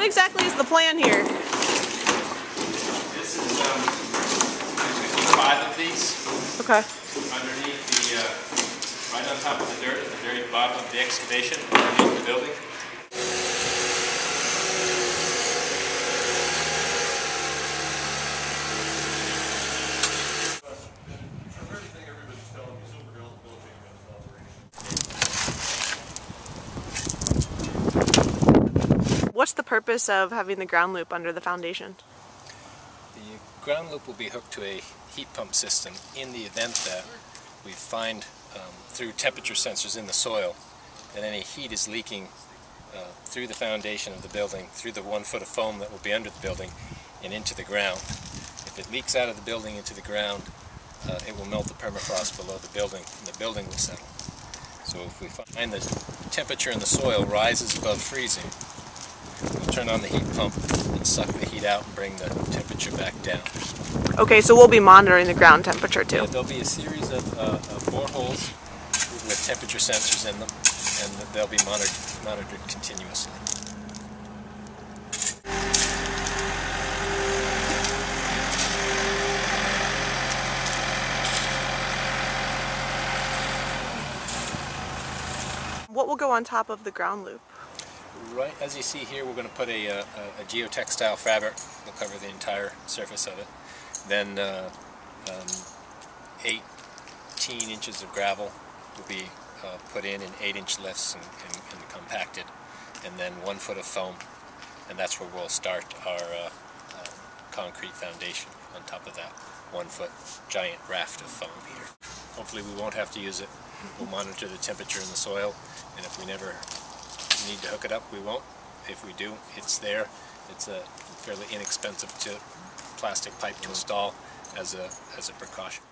what exactly is the plan here? This is, um, five of these Okay. underneath the, uh, right on top of the dirt, at the very bottom of the excavation, underneath the building. What's the purpose of having the ground loop under the foundation? The ground loop will be hooked to a heat pump system in the event that we find um, through temperature sensors in the soil that any heat is leaking uh, through the foundation of the building, through the one foot of foam that will be under the building and into the ground. If it leaks out of the building into the ground, uh, it will melt the permafrost below the building and the building will settle. So if we find the temperature in the soil rises above freezing, turn on the heat pump and suck the heat out and bring the temperature back down. Okay, so we'll be monitoring the ground temperature too. Yeah, there'll be a series of, uh, of boreholes with temperature sensors in them, and they'll be monitored, monitored continuously. What will go on top of the ground loop? Right as you see here, we're going to put a, uh, a, a geotextile fabric. We'll cover the entire surface of it. Then uh, um, 18 inches of gravel will be uh, put in in 8-inch lifts and, and, and, compacted. And then one foot of foam. And that's where we'll start our uh, uh, concrete foundation on top of that one foot giant raft of foam here. Hopefully we won't have to use it. We'll monitor the temperature in the soil, and if we never need to hook it up, we won't. If we do, it's there. It's a fairly inexpensive to plastic pipe to install as a, as a precaution.